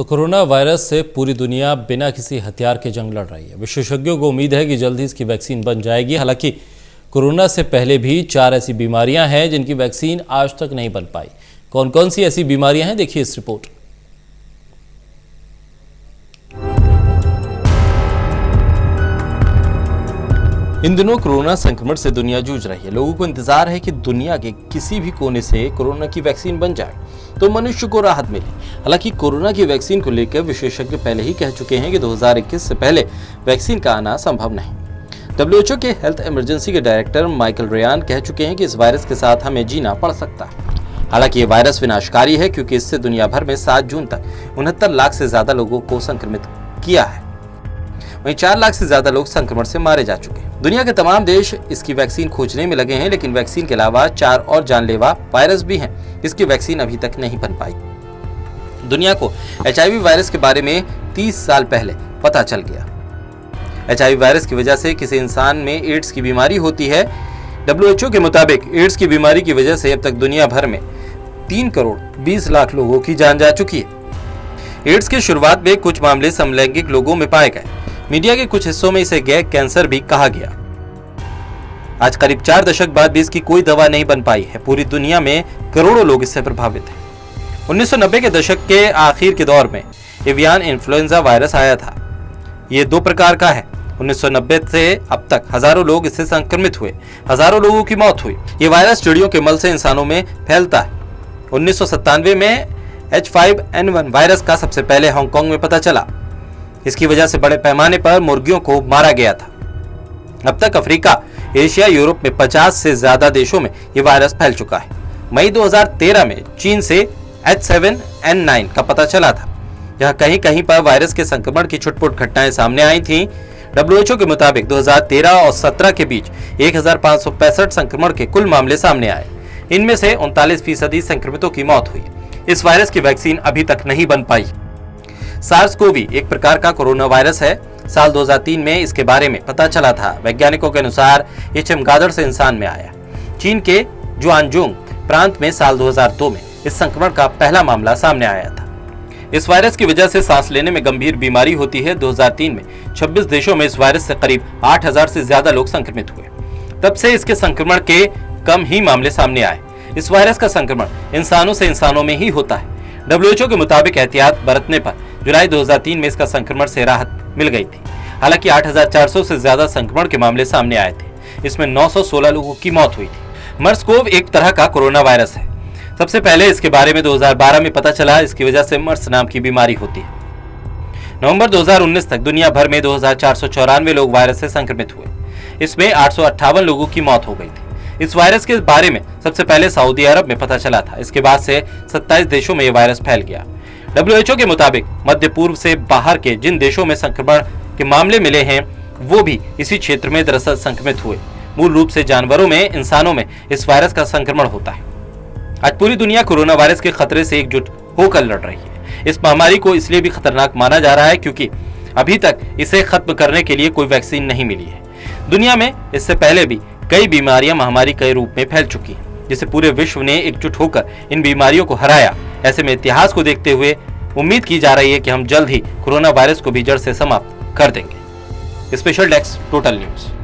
तो corona virus से पूरी दुनिया बिना किसी हथियार के जंग लड़ रही है। विशेषज्ञों को उम्मीद है कि जल्द ही इसकी वैक्सीन बन जाएगी। हालाँकि कोरोना से पहले भी चार ऐसी बीमारियाँ हैं जिनकी वैक्सीन आज तक नहीं बन पाई। कौन कौन सी ऐसी बीमारियाँ हैं? देखिए इस रिपोर्ट। इन दिनों कोरोना संक्रमण से दुनिया जूझ रही है। लोगों को इंतज़ार है कि दुनिया के किसी भी कोने से कोरोना की वैक्सीन बन जाए तो मनुष्य को राहत मिले। हालाँकि कोरोना की वैक्सीन को लेकर विशेषज्ञ पहले ही कह चुके हैं कि 2021 से पहले वैक्सीन का आना संभव नहीं। डब्ल्यूएचओ के हेल्थ इमरजेंसी के डायरेक्टर माइकल रेयान कह चुके हैं कि इस वायरस के साथ हमें जीना पड़ सकता है। हालाँकि ये वायरस विनाशकारी है, क्योंकि इससे दुनिया भर में सात जून तक उनहत्तर लाख से ज़्यादा लोगों को संक्रमित किया है। वहीं चार लाख से ज़्यादा लोग संक्रमण से मारे जा चुके हैं। दुनिया के तमाम देश इसकी वैक्सीन खोजने में लगे हैं, लेकिन वैक्सीन के अलावा चार और जानलेवा वायरस भी हैं। जिसकी वैक्सीन अभी तक नहीं बन पाई। दुनिया को एच वायरस के बारे में 30 साल पहले पता चल गया। एच वायरस की वजह से किसी इंसान में एड्स की बीमारी होती है। डब्ल्यू के मुताबिक एड्स की बीमारी की वजह से अब तक दुनिया भर में तीन करोड़ बीस लाख लोगों की जान जा चुकी है। एड्स की शुरुआत में कुछ मामले समलैंगिक लोगों में पाए गए। मीडिया के कुछ हिस्सों में इसे गैग कैंसर भी कहा गया। आज करीब चार दशक बाद भी इसकी कोई दवा नहीं बन पाई है। पूरी दुनिया में करोड़ों लोग इससे प्रभावित हैं। 1990 के दशक के आखिर के दौर में एवियन इन्फ्लुएंजा वायरस आया था। ये दो प्रकार का है। 1990 से अब तक हज़ारों लोग इससे संक्रमित हुए। हज़ारों लोगों की मौत हुई। ये वायरस चिड़ियों के मल से इंसानों में फैलता है। उन्नीस सौ सत्तानवे में H5N1 वायरस का सबसे पहले हांगकांग में पता चला। इसकी वजह से बड़े पैमाने पर मुर्गियों को मारा गया था। अब तक अफ्रीका, एशिया, यूरोप में 50 से ज़्यादा देशों में यह वायरस फैल चुका है। मई 2013 में चीन से H7N9 का पता चला था। यहाँ कहीं कहीं पर वायरस के संक्रमण की छुटपुट घटनाएँ सामने आई थी। डब्ल्यूएचओ के मुताबिक 2013 और 17 के बीच एक संक्रमण के कुल मामले सामने आए। इनमें से उनतालीस फ़ीसदी संक्रमितों की मौत हुई। इस वायरस की वैक्सीन अभी तक नहीं बन पाई। सार्स कोवी एक प्रकार का कोरोना वायरस है। साल 2003 में इसके बारे में पता चला था। वैज्ञानिकों के अनुसार ये चमगादड़ से इंसान में आया। चीन के जुआनजुंग प्रांत में साल 2002 में इस संक्रमण का पहला मामला सामने आया था। इस वायरस की वजह से सांस लेने में गंभीर बीमारी होती है। 2003 में 26 देशों में इस वायरस से करीब 8000 से ज़्यादा लोग संक्रमित हुए। तब से इसके संक्रमण के कम ही मामले सामने आए। इस वायरस का संक्रमण इंसानों से इंसानों में ही होता है। डब्ल्यूएचओ के मुताबिक एहतियात बरतने पर जुलाई 2003 में इसका संक्रमण से राहत मिल गई थी। हालाँकि 8,400 से ज़्यादा संक्रमण के मामले सामने आए थे। इसमें 916 लोगों की मौत हुई थी। मर्स कोव एक तरह का कोरोना वायरस है। सबसे पहले इसके बारे में 2012 में पता चला इसकी वजह से मर्स नाम की बीमारी होती है। नवंबर 2019 तक दुनिया भर में दो हज़ार चार सौ चौरानवे लोग वायरस से संक्रमित हुए। इसमें आठ सौ अट्ठावन लोगों की मौत हो गई थी। इस वायरस के बारे में सबसे पहले सऊदी अरब में पता चला था। इसके बाद से 27 देशों में यह वायरस फैल गया। डब्ल्यूएचओ के मुताबिक मध्य पूर्व से बाहर के जिन देशों में संक्रमण के मामले मिले हैं, वो भी इसी क्षेत्र में दरअसल संक्रमित हुए। मूल रूप से जानवरों में, इंसानों में इस वायरस का संक्रमण होता है। आज पूरी दुनिया कोरोना वायरस के खतरे से एकजुट होकर लड़ रही है। इस महामारी को इसलिए भी खतरनाक माना जा रहा है क्योंकि अभी तक इसे खत्म करने के लिए कोई वैक्सीन नहीं मिली है। दुनिया में इससे पहले भी कई बीमारियाँ महामारी के रूप में फैल चुकी हैं, जिसे पूरे विश्व ने एकजुट होकर इन बीमारियों को हराया। ऐसे में इतिहास को देखते हुए उम्मीद की जा रही है कि हम जल्द ही कोरोना वायरस को भी जड़ से समाप्त कर देंगे। Special desk, total news.